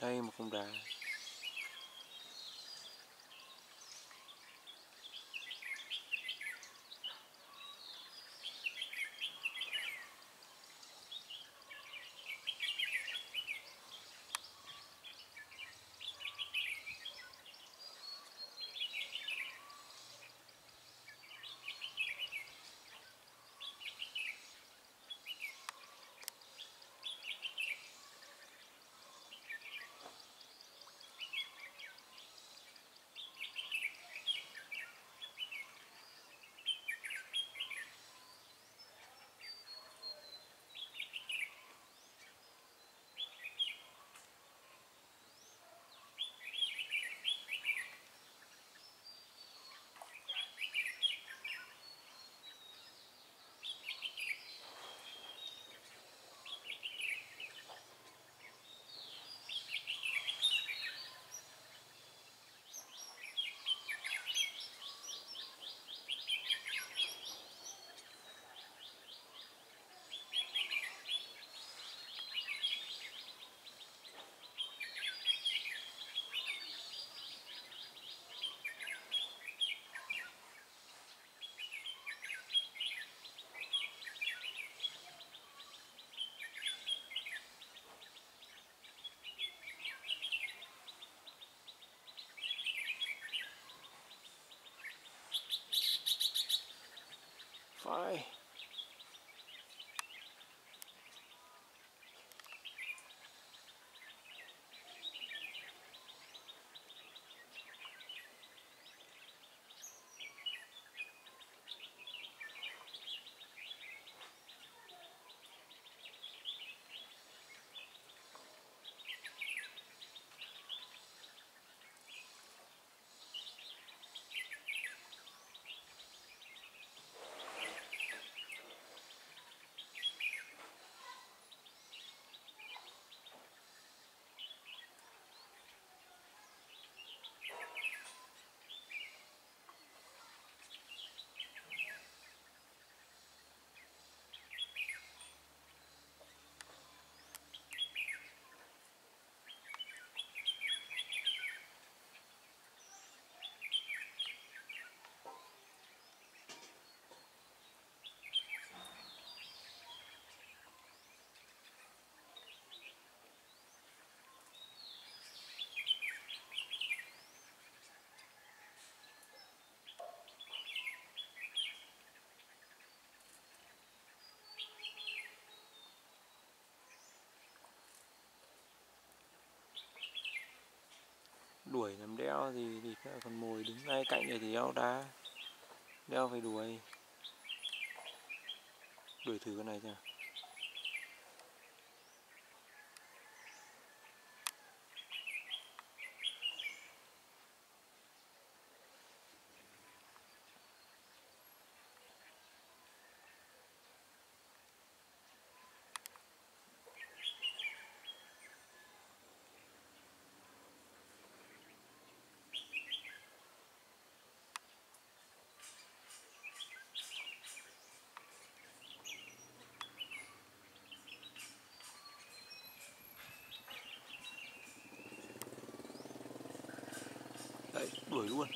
đây một con đà phải đuổi làm đeo thì thì phải mồi đứng ngay cạnh này thì đeo đá. Đeo phải đuổi. Đuổi thử con này xem. Đấy đuổi luôn.